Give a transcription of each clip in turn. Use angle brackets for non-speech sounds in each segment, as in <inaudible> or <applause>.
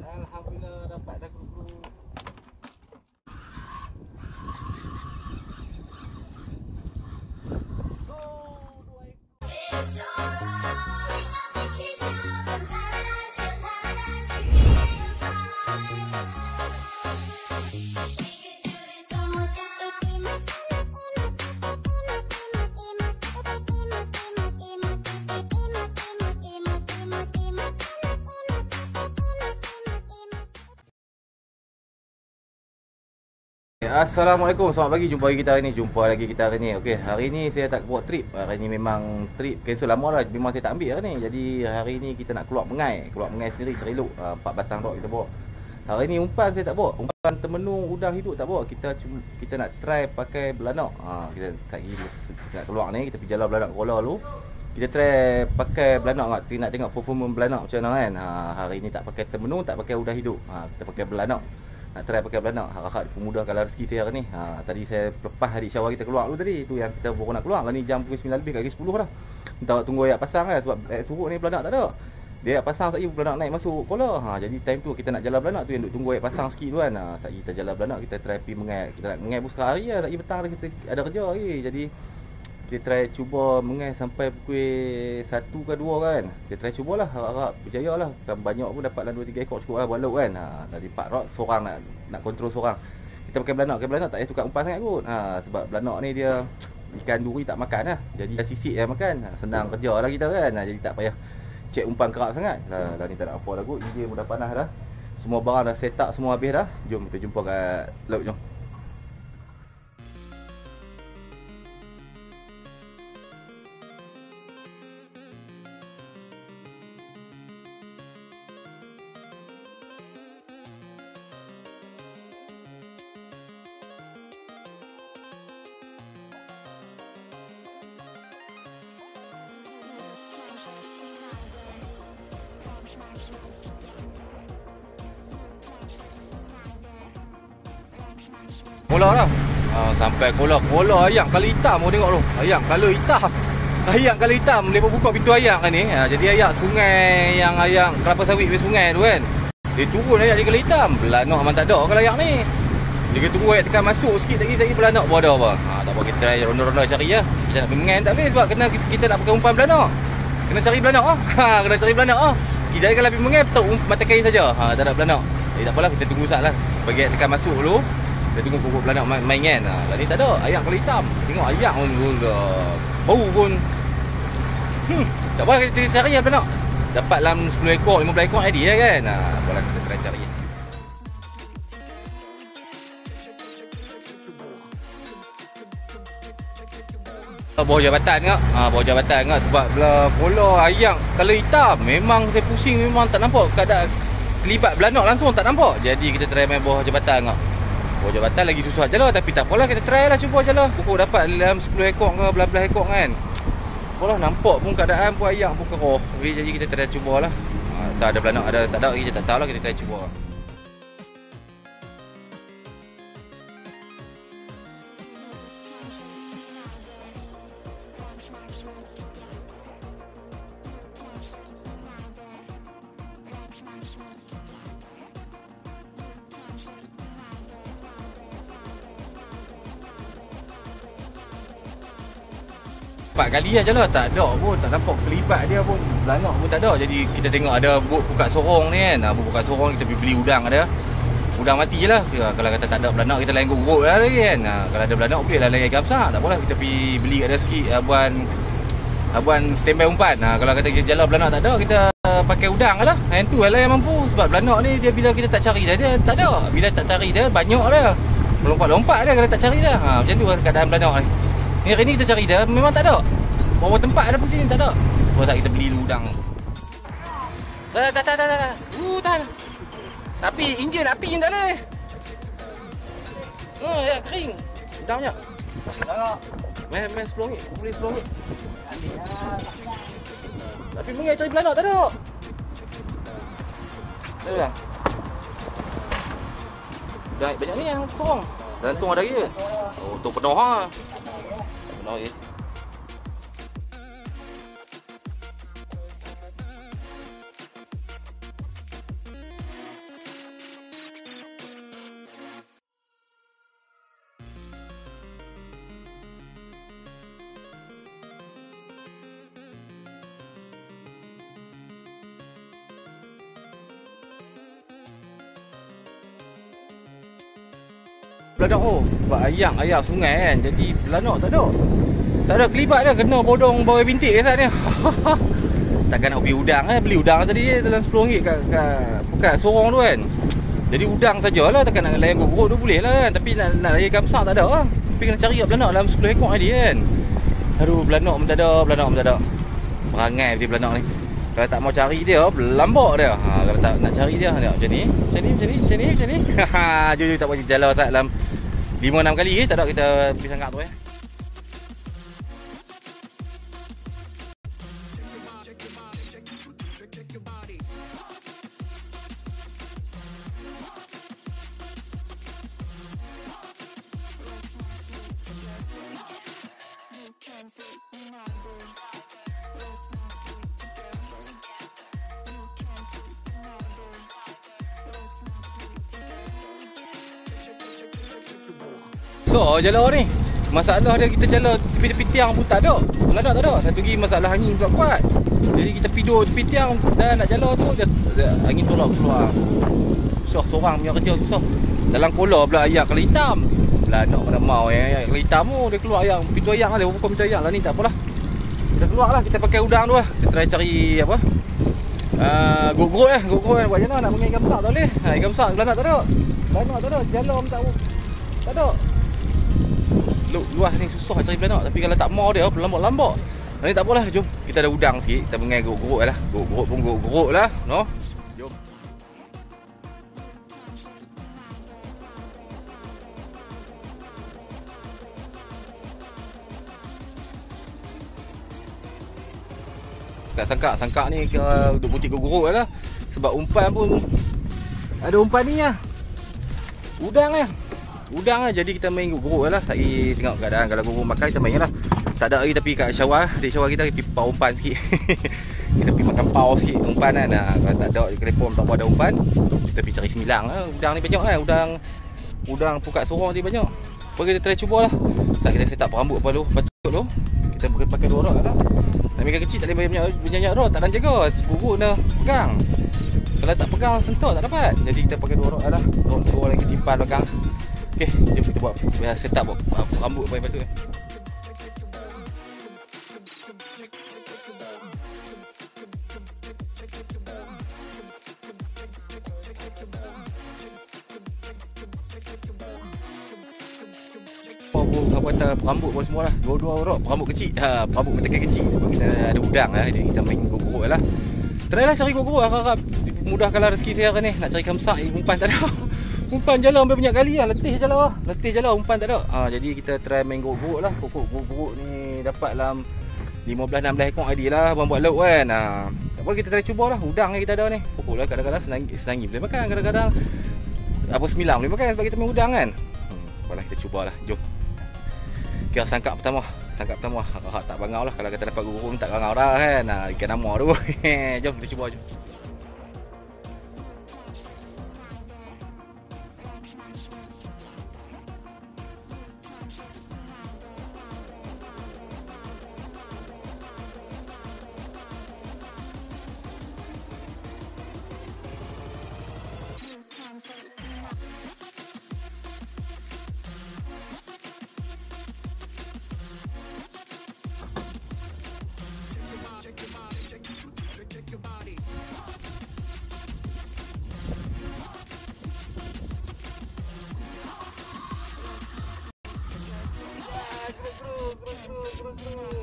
Alhamdulillah dapat dah gru-gru. Assalamualaikum, selamat pagi. Jumpa lagi kita hari ni. Jumpa lagi kita hari ni. Okey, hari ni saya tak buat trip. Hari ni memang trip cancel lama dah. Memang saya tak ambil hari ni. Jadi hari ni kita nak keluar mengai. Keluar mengai sendiri cereluk. Uh, empat batang bawa kita bawa. Hari ni umpan saya tak bawa. Umpan temenung udang hidup tak bawa. Kita kita nak try pakai belanak. Ha, kita kita nak keluar ni, kita pergi jalan belanak Kuala dulu. Kita try pakai belanak nak, nak tengok performa belanak macam mana kan. Ha, hari ni tak pakai temenung, tak pakai udang hidup. Ha, kita pakai belanak nak try pakai belanak. Harap-harap dipermudahkan rezeki saya hari ni. Ha, tadi saya lepas hari syawal kita keluar dulu tadi tu yang kita baru nak keluar. Lah ni jam pukul 9 lebih kat 10 dah. Minta tunggu ayat pasang kan sebab ayat suruh ni belanak tak ada. Dia ayat pasang sekali belanak naik masuk kola ha, jadi time tu kita nak jalan belanak tu yang duk tunggu ayat pasang sikit tu kan. Ha, sekali kita jalan belanak kita try pergi mengai kita nak mengai pun sekarang hari lah. Sekali petang kita ada kerja lagi jadi kita try cuba mengai sampai pukul 1 ke 2 kan. Kita try cubalah harap-harap berjaya lah Bukan banyak pun dapat dalam 2-3 ekor cukup lah buat laut kan. Ha, dari 4 rod seorang nak, nak kontrol seorang. Kita pakai belanak pakai belanak tak payah tukar umpan sangat kot. Ha, sebab belanak ni dia ikan duri tak makan lah. Jadi dah sisik yang makan. Ha, senang kerja lah kita kan. Ha, jadi tak payah cek umpan kerap sangat. Dah, dah ni tak ada apa dah kot. Enjin pun dah panas dah. Semua barang dah set up semua habis dah. Jom kita jumpa kat laut jom Kola dah. Ha, sampai kola. Kola ayam kala hitam kau tengok tu. Ayam kala hitam. <laughs> Ayam kala hitam. Mereka buka pintu ayam kan ni. Ha, jadi ayam sungai yang ayam kelapa sawit di sungai tu kan. Dia turun ayam dia kala hitam. Belanak memang tak ada kalau ayam ni. Dia kata tunggu ayam tekan masuk sikit lagi belanak pun ada apa. Ha, tak apa kita try ronda-ronda cari ya. Kita nak pergi tak boleh sebab kena kita, kita nak pakai umpan belanak. Kena cari belanak ah. <laughs> Ha, kena cari belanak ah. Kita kalau mengai betul um, mata kain saja. Ha, tak ada belanak. Jadi tak apalah kita tunggu sat lah. Bagi tekan masuk dulu. Tunggu pokok belanak main, main kan. Ha, lah ni tak ada. Ayam kala hitam. Tengok ayam pun. Bau pun. Hmm. Tak apa kita cari ya belanak. Dapat dalam 10 ekor, 15 ekor ID ya kan. Ha, apalah kita try cari. Bawah jabatan ke? Ha, bawah jabatan ke? Sebab belah bola ayam kalau hitam memang saya pusing memang tak nampak keadaan terlibat belanak langsung tak nampak. Jadi kita try main bawah jabatan ke? Bawah jabatan lagi susah je lah Tapi tak apalah kita try lah cuba je lah. Pukul dapat dalam 10 ekor ke belah-belah ekor kan. Apalah nampak pun keadaan pun ayam pun keroh Jadi kita try cuba lah. Ha, Tak ada belanak ada tak ada kita tak tahu lah kita try cuba. lah Empat kali lah. Tak ada pun tak nampak kelibat dia pun belanak pun tak ada. Jadi kita tengok ada bot buka sorong ni kan. Bot buka sorong kita pergi beli udang ada. Udang mati je lah. Ya, kalau kata tak ada belanak kita lain gurut lah lagi kan. Ha, kalau ada belanak boleh lah lain ikan besar. Tak apalah kita pergi beli ada sikit abuan abuan standby umpan. Ha, kalau kata kita jalan belanak tak ada kita pakai udang lah. Yang tu lah yang mampu. Sebab belanak ni dia bila kita tak cari dia, dia tak ada. Bila tak cari dia banyak dia. Melompat-lompat dia kalau tak cari dia. Ha, macam tu lah keadaan belanak ni Ni hari ni kita cari dia memang tak ada. Bawa tempat ada pun sini tak ada. Kalau tak kita beli udang. Dah dah dah dah dah. Uh tahan. Tapi enjin api tak boleh. Hmm, ya kering. Udang banyak. Tak. Meh meh 10 ringgit. Boleh 10 ringgit. Tapi mengai cari belanak tak ada. Tak ada. Dah banyak ni yang sorong. Gantung ada lagi ke? Oh, tu penuh ha. Penuh lagi. Belanok tu. Sebab ayam ayam sungai kan. Jadi belanok tak ada. Tak ada kelibat dia kena bodong bawah bintik ke ni. <laughs> Takkan nak pergi udang eh. Beli udang tadi eh, dalam RM10 kat, kat Pekat sorong tu kan. Jadi udang sajalah takkan nak layan guruk tu boleh lah kan. Tapi nak, nak layan besar tak ada lah. Tapi kena cari belanok dalam 10 ekor tadi kan. Aduh belanok pun tak ada. Perangai dia belanok ni. Kalau tak mau cari dia, lambak dia. Ha, kalau tak nak cari dia, macam ni. Macam ni, macam ni, macam ni, macam ni. <laughs> Haha, jujur tak boleh jalan tak dalam 5-6 kali eh. Tak ada kita pergi sangat tu eh. So jalan ni Masalah dia kita jalan tepi-tepi tiang pun tak ada. Meladak tak ada. Satu lagi masalah angin pula kuat. Jadi kita tidur tepi tiang Dan nak jalan tu dia, dia, Angin tolak keluar. Susah seorang punya kerja susah. Dalam kola pula ayak kala hitam. Meladak pada mau yang ayak kala hitam tu Dia keluar ayak. Pintu ayak lah Dia buka pintu ayak lah ni tak apalah. Kita keluar lah Kita pakai udang tu lah. Kita try cari apa? Uh, Gok-gok lah Gok-gok kan Buat macam mana nak mengen ikan besar tak boleh? Ha, Ikan besar belanak tak ada. Belanak tak ada Jalan tak Tak ada luas ni susah cari belanak Tapi kalau tak mau dia Berlambak-lambak Nanti tak apalah Jom Kita ada udang sikit. Kita mengai geruk-geruk lah. Geruk-geruk pun geruk-geruk lah. No? Jom. Tak sangka Sangka ni uh, Duk butik geruk-geruk lah. Sebab umpan pun Ada umpan ni lah. Udang lah Udang lah Jadi kita main geruk-geruk lah. Sari tengok keadaan Kalau geruk makan kita main lah. Tak ada lagi tapi kat syawal Di syawal kita pergi pau umpan sikit. <laughs> Kita pergi makan pau sikit umpan kan. Nah, Kalau tak ada telefon tak ada umpan. Kita pergi cari semilang lah. Udang ni banyak kan Udang Udang pukat sorong ni banyak. Apa kita try cuba lah. Saat kita set up rambut apa tu Patut tu Kita boleh pakai dua rod lah. Nak ambil kecil tak boleh banyak banyak rod Tak ada jaga. Guruk nak pegang. Kalau tak pegang sentuh tak dapat. Jadi kita pakai dua rod lah. Rod dua lagi simpan belakang Okey, jom kita buat set up buat uh, rambut apa yang kata rambut pun semua lah. Dua-dua rok rambut kecil. Ha, Rambut mata kecil. Kita ada udang lah Jadi kita main guruk-guruk lah. Try lah cari guruk-guruk Harap-harap Mudahkanlah rezeki saya hari ni. Nak cari ikan besar Umpan tak ada <laughs> Umpan jalan sampai banyak kali lah Letih jalan lah. Letih jalan umpan tak ada. Ha, Jadi kita try main guruk-guruk lah. Guruk-guruk ni dapat dalam 15-16 ekor ID lah. Buat lauk kan. Ha, Tak apa kita try cuba lah. Udang ni kita ada ni. Pokok lah kadang-kadang senangi, senangi boleh makan Kadang-kadang. Apa sembilan boleh makan Sebab kita main udang kan. Hmm, Apalah kita cuba lah. Jom. Kira sangkap pertama. Sangkap pertama. Hak tak bangau lah. Kalau kita dapat guruk tak bangau dah kan. Ha, Ikan nama tu. <laughs> Jom kita cuba jom Bruno.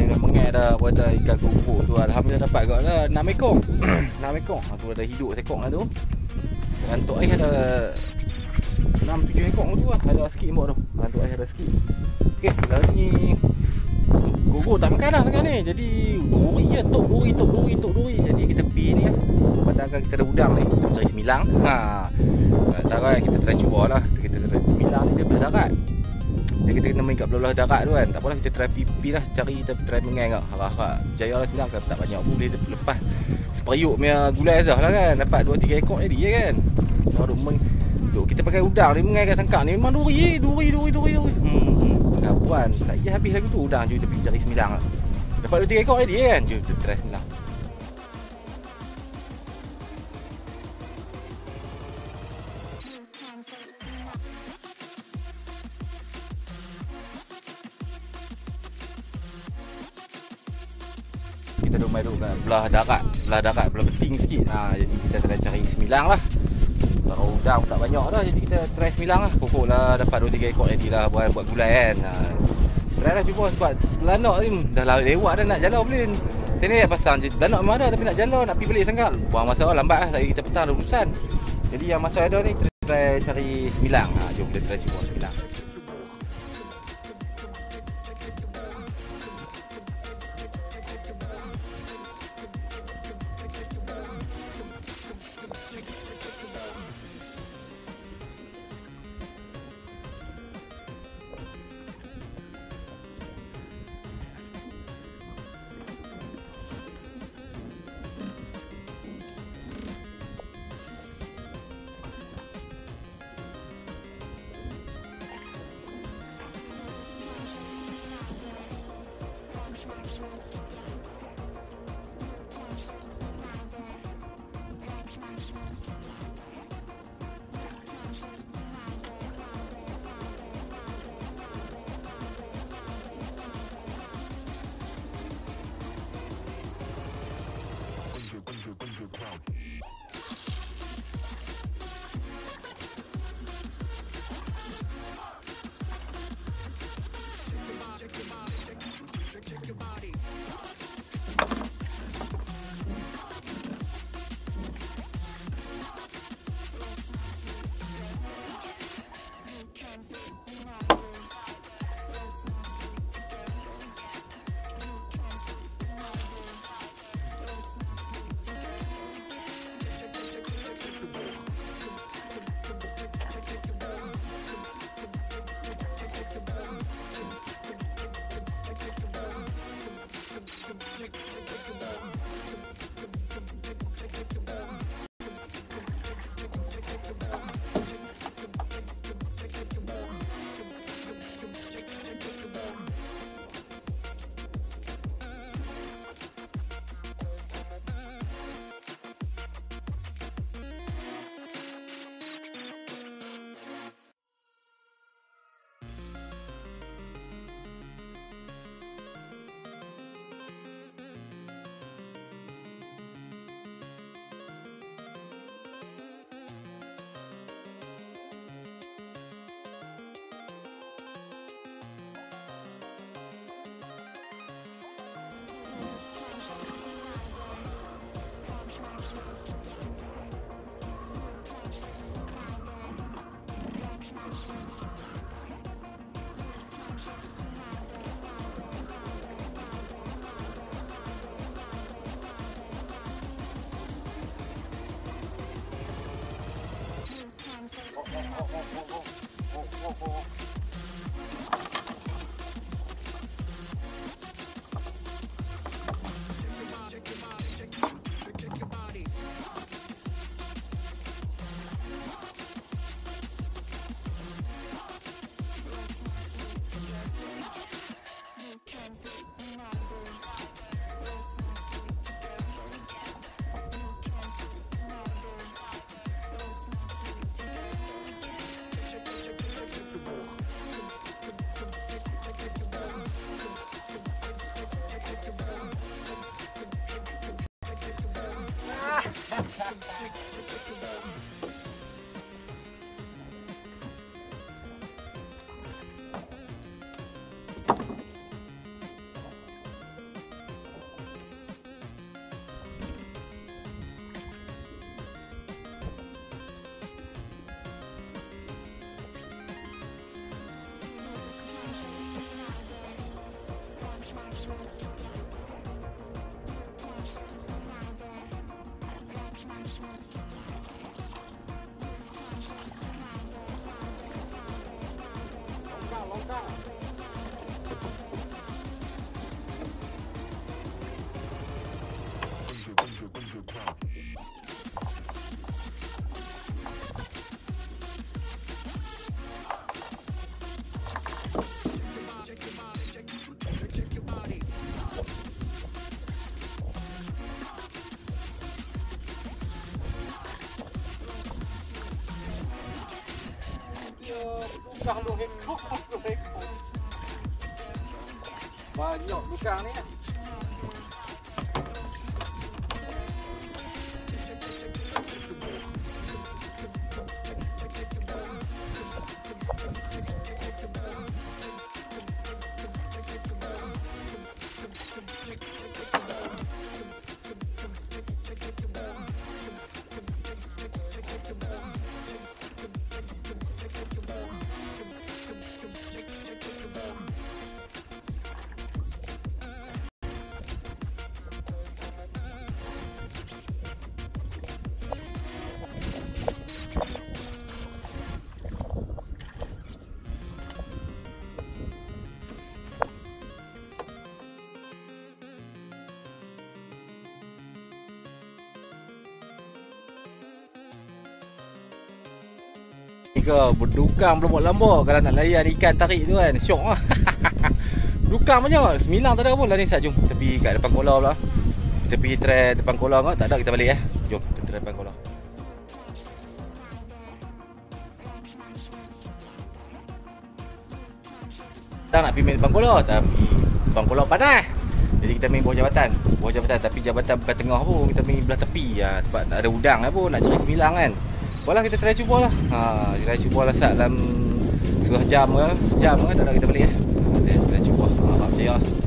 Saya dah mengai dah pada ikan kumpul tu. Alhamdulillah dapat kot. Lah 6 ekor. <clears throat> 6 ekor. Tu ada hidup sekong lah tu. Rantuk air ada 6-7 ekor tu lah. Ada sikit mbak tu. Rantuk air ada sikit. Okay lah ni. Gogo tak makan dah sekarang ni. Jadi duri je. Tok duri tok duri tok duri Jadi kita pergi ni lah. Padahal kita ada udang ni. Kita cari semilang ha. Darat kita try cuba lah. Kita try semilang ni dia belah darat jadi kita kena main kat belah-belah darat tu kan Tak apalah kita try pipi lah Cari kita try mengai kat Harap-harap Jaya lah senang kan Tak banyak pun boleh lepas. Seperiuk punya gulai Azah lah kan Dapat 2-3 ekor jadi ya kan? Baru main Duk, kita pakai udang ni mengai kat sangkak ni Memang duri Duri duri duri duri. Hmm hmm. Puan Tak habis lagu tu udang Jom kita pergi cari sembilang lah. Dapat 2-3 ekor jadi ya kan? Jom kita try sembilang belah darat. Belah darat belah beting sikit. Ha, Jadi kita try cari sembilang lah. Kalau udang tak banyak dah Jadi kita try sembilang lah. Pokok lah dapat 2-3 ekor jadi lah Buat, buat gulai kan. Ha. Try lah cuba sebab Belanak ni dah lah lewat dah nak jalan boleh. Saya ni nak pasang je. Belanak memang ada tapi nak jalan Nak pergi balik sangat Buang masa lah lambat lah. Saya kita petang ada urusan. Jadi yang masa ada ni Kita try cari sembilang ha, Jom kita try cuba sembilang Underground. Oh, Magic Banyak lukang ni. Tiga berdukang belum buat lambak Kalau nak layan ikan tarik tu kan Syok lah. <laughs> Dukang banyak. Sembilan tak ada pun ni sat jom. Kita pergi kat depan kolam pula Kita pergi try depan kolam Tak ada kita balik eh. Jom kita depan kolam. Tak nak pergi main depan kolam Tapi Depan kolam panas. Jadi kita main bawah jabatan. Bawah jabatan Tapi jabatan bukan tengah pun. Kita main belah tepi ya, Sebab nak ada udang lah pun. Nak cari sembilang kan Walah kita try cuba lah ha, Kita try cuba lah sat dalam Setengah jam ke? Sejam ke? Tak nak kita balik eh? Kita try cuba. Ha, Tak percaya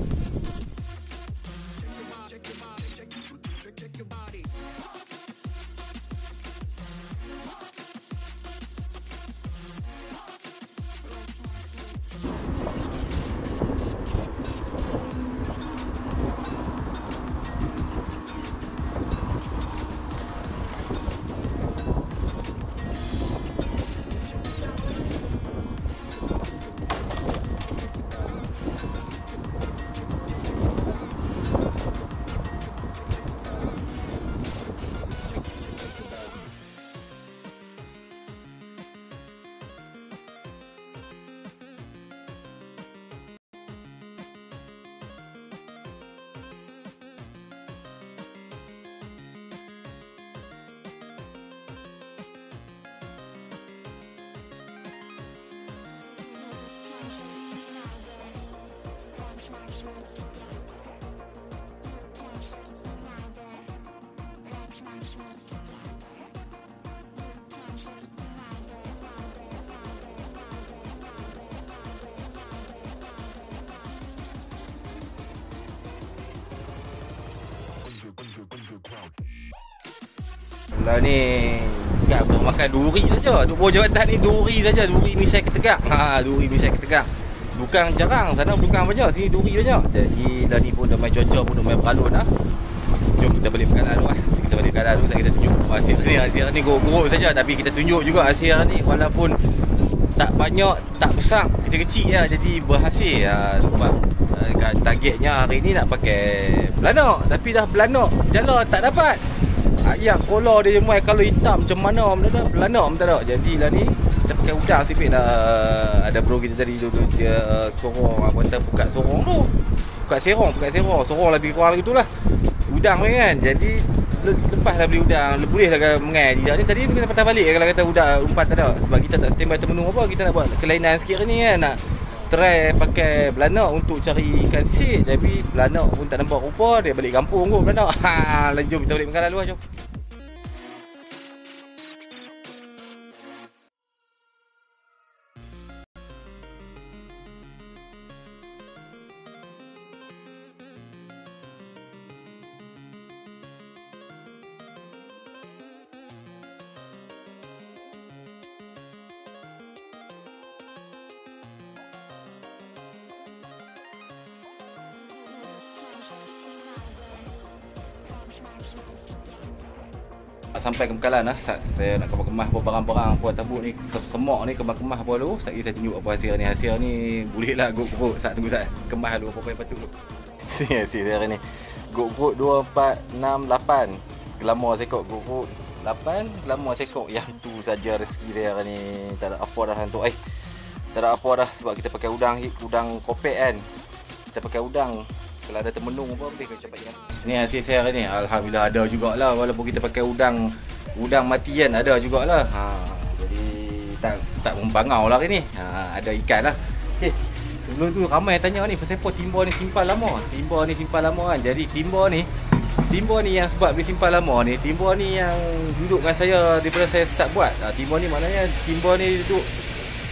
Lah ni Ingat aku makan duri saja. Duk bawah jabatan ni duri saja. Duri misai ketegak. Ha duri misai ketegak. Bukan jarang Sana bukan banyak Sini duri banyak Jadi dah ni pun dah main cuaca pun dah main beralun lah Jom kita balik pekanan dulu lah Kita balik pekanan dulu Kita tunjuk hasil ni. Hasil ni guruk-guruk saja Tapi kita tunjuk juga hasil ni. Walaupun tak banyak Tak besar Kecil-kecil lah Jadi berhasil lah Sebab uh, targetnya hari ni nak pakai belanak Tapi dah belanak Jala tak dapat Ayam kola dia mai kalau hitam macam mana benda dah belanak benda tak. Jadilah ni kita pakai udang sipit lah. Ada bro kita tadi dulu dia uh, sorong apa kata buka sorong tu. Buka serong, buka serong. Sorong lebih kurang gitulah. Udang ni kan. Jadi le- lepas dah beli udang, le- boleh lah mengai dia ni tadi kita patah balik kalau kata udang umpan tak ada. Sebab kita tak standby termenung apa, kita nak buat kelainan sikit ni kan nak try pakai belanak untuk cari ikan sisik. Tapi belanak pun tak nampak rupa dia balik kampung kot belanak. <laughs> Ha jom kita balik makan lah jom Sampai ke Bekalan lah Sa- Saya nak kemas-kemas apa barang-barang apa tabut ni. Se- Semak ni kemas-kemas apa dulu? Sekejap saya tunjuk apa hasil ni. Hasil ni boleh lah gok-gok Sat tunggu sat Kemas dulu apa yang patut dulu Sini hasil saya hari ni. Gok-gok 2, 4, 6, 8 Gelama sekok gok-gok 8 Gelama sekok. Yang tu saja rezeki dia hari ni. Tak ada apa dah hantu. Eh tak ada apa dah sebab kita pakai udang udang kopek kan. Kita pakai udang. Kalau ada termenung apa boleh kau cepat jangan. Ni hasil saya hari ni. Alhamdulillah ada jugalah walaupun kita pakai udang udang mati kan ada jugalah. Ha jadi tak tak membangau lah hari ni. Ha ada ikan lah. Okey. Sebelum tu ramai tanya ni pasal apa timba ni simpan lama. Timba ni simpan lama kan. Jadi timba ni Timba ni yang sebab boleh simpan lama ni Timba ni yang duduk saya daripada saya start buat ha, Timba ni maknanya Timba ni duduk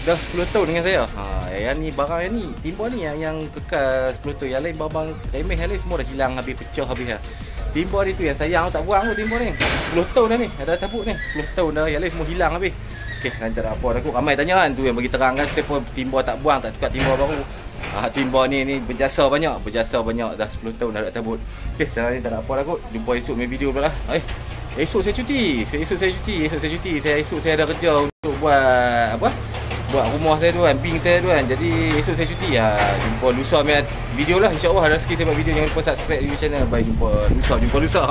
dah 10 tahun dengan saya. Ha, yang ni barang yang ni, timba ni yang yang kekal 10 tahun. Yang lain barang remeh yang lain semua dah hilang habis pecah habis dah. Timba ni tu yang sayang tak buang tu timba ni. 10 tahun dah ni, ada tabut ni. 10 tahun dah yang lain semua hilang habis. Okey, nanti tak apa dah aku. Ramai tanya kan tu yang bagi terang kan kenapa timba tak buang, tak tukar timba baru. Ah, timba ni ni berjasa banyak, berjasa banyak dah 10 tahun dah ada tabut. Okey, sekarang ni tak apa dah aku. Jumpa esok main video pula lah. Eh, esok saya cuti. Esok saya cuti, esok saya cuti. Saya esok saya ada kerja untuk buat apa? Buat rumah saya tu kan, bing saya tu kan. Jadi esok saya cuti ha, Jumpa lusa punya video lah. InsyaAllah ada rezeki saya buat video. Jangan lupa subscribe YouTube channel. Bye jumpa lusa, jumpa lusa.